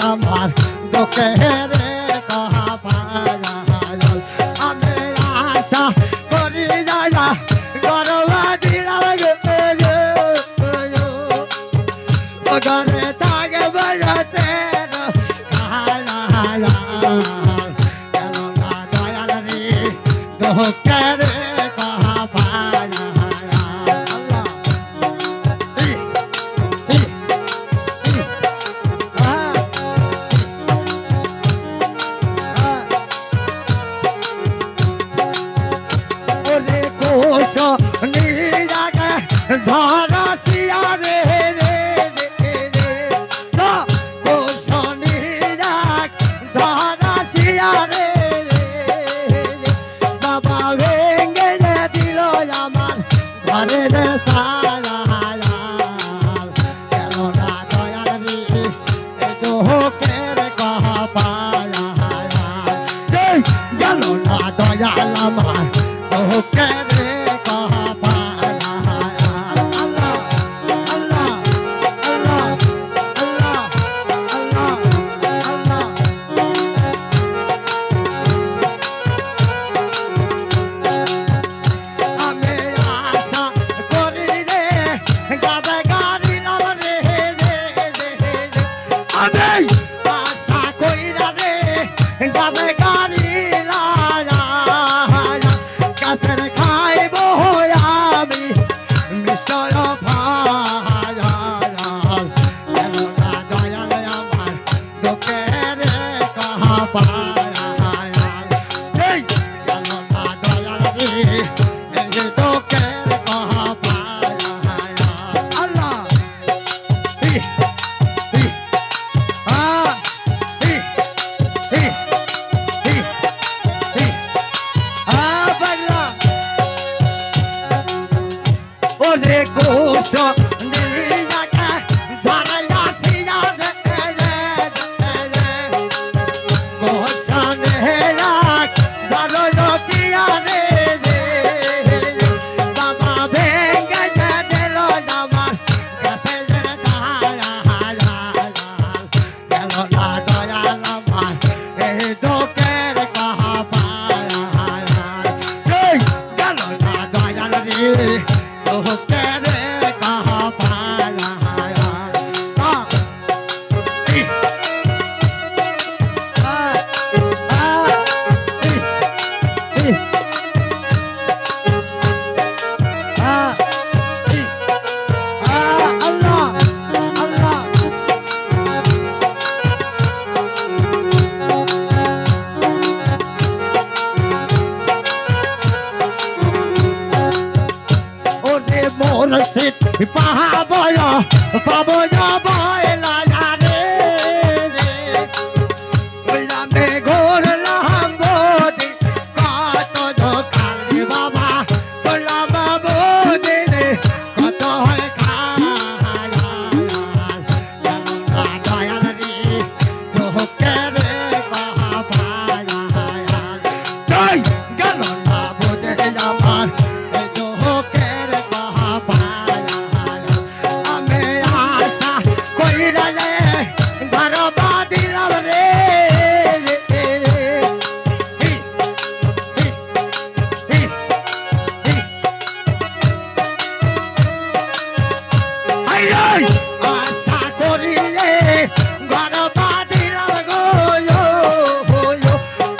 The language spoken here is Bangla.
আমার তোকে রে কহা পাগল আশা করি যারা গরবাদি গরে থাকে বাজাতে দয়াল রে দোকারে Zara देखो सा If I have a boy, if I have a boy,